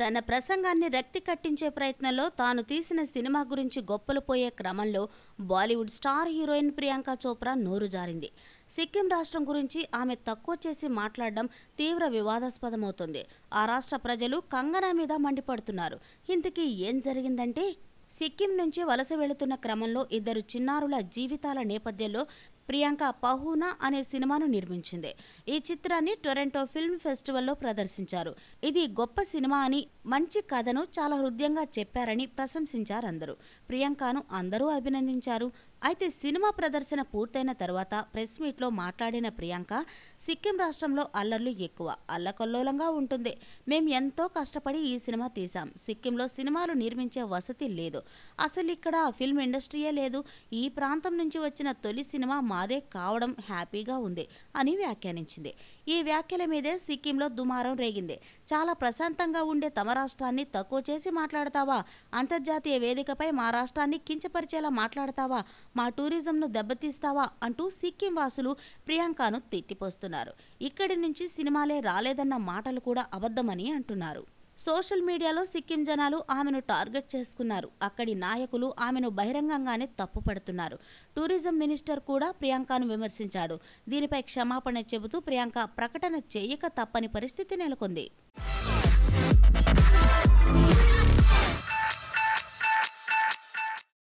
తన ప్రసంగాన్ని రక్తి కట్టించే ప్రయత్నంలో తాను తీసిన సినిమా గురించి గొప్పలు పోయే క్రమంలో Bollywood star heroine Priyanka Chopra నోరు జారింది. సిక్కిం రాష్ట్రం గురించి ఆమె తక్కువ చేసి మాట్లాడడం తీవ్ర వివాదాస్పదమవుతుంది. ఆ రాష్ట్ర ప్రజలు కంగనా మీద మండిపడుతున్నారు. ఇంతకీ ఏం జరిగిందంటే సిక్కిం నుంచి వలస వెళుతున్న క్రమంలో ఇద్దరు చిన్నారుల జీవితాల నేపథ్యంలో ప్రియాంక పహూనా అనే సినిమాను నిర్మించింది. ఈ చిత్రాన్ని టొరంటో ఫిల్మ్ ఫెస్టివల్లో ప్రదర్శించారు. ఇది గొప్ప సినిమా అని మంచి కథను చాలా హృదయంగా చెప్పారని ప్రశంసించారు అందరూ ప్రియాంకను అందరూ అభినందించారు. అయితే సినిమా ప్రదర్శన పూర్తయిన తర్వాత ప్రెస్ మీట్లో మాట్లాడిన ప్రియాంక సిక్కిం రాష్ట్రంలో అల్లర్లు ఎక్కువ అల్లకల్లోలంగా ఉంటుంది. మేం ఎంతో కష్టపడి ఈ సినిమా తీసాం సిక్కింలో సినిమాలు నిర్మించే వసతి లేదు. అసలు ఇక్కడ ఫిల్మ్ ఇండస్ట్రీయే లేదు. ఈ ప్రాంతం నుంచి వచ్చిన తొలి సినిమా మాదే కావడం హ్యాపీగా ఉంది అని వ్యాఖ్యానించింది. ఈ వ్యాఖ్యల మీదే సిక్కింలో దుమారం రేగింది. చాలా ప్రశాంతంగా ఉండే తమ రాష్ట్రాన్ని తక్కువ చేసి మాట్లాడతావా? అంతర్జాతీయ వేదికపై మా రాష్ట్రాన్ని కించపరిచేలా మాట్లాడతావా? మా టూరిజంను దెబ్బతీస్తావా? అంటూ సిక్కిం వాసులు ప్రియాంకను తిట్టిపోస్తున్నారు. ఇక్కడి నుంచి సినిమాలే రాలేదన్న మాటలు కూడా అబద్ధమని అంటున్నారు. సోషల్ మీడియాలో సిక్కిం జనాలు ఆమెను టార్గెట్ చేసుకున్నారు. అక్కడి నాయకులు ఆమెను బహిరంగంగానే తప్పుపడుతున్నారు టూరిజం మినిస్టర్ కూడా ప్రియాంకను విమర్శించాడు. దీనిపై క్షమాపణ చెబుతూ ప్రియాంక ప్రకటన చేయక తప్పని పరిస్థితి నెలకొంది.